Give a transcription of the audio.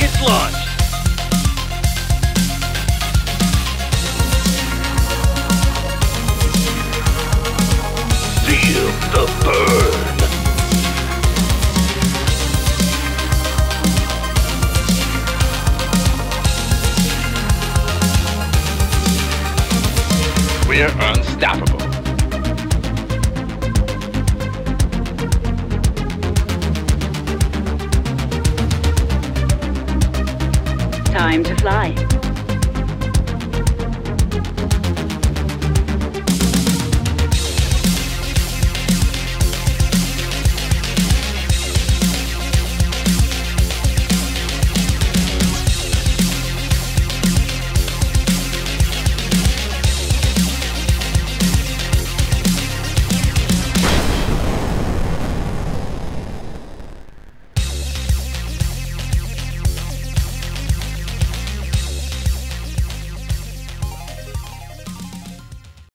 Rocket launch! Feel the burn! We're unstoppable. Time to fly.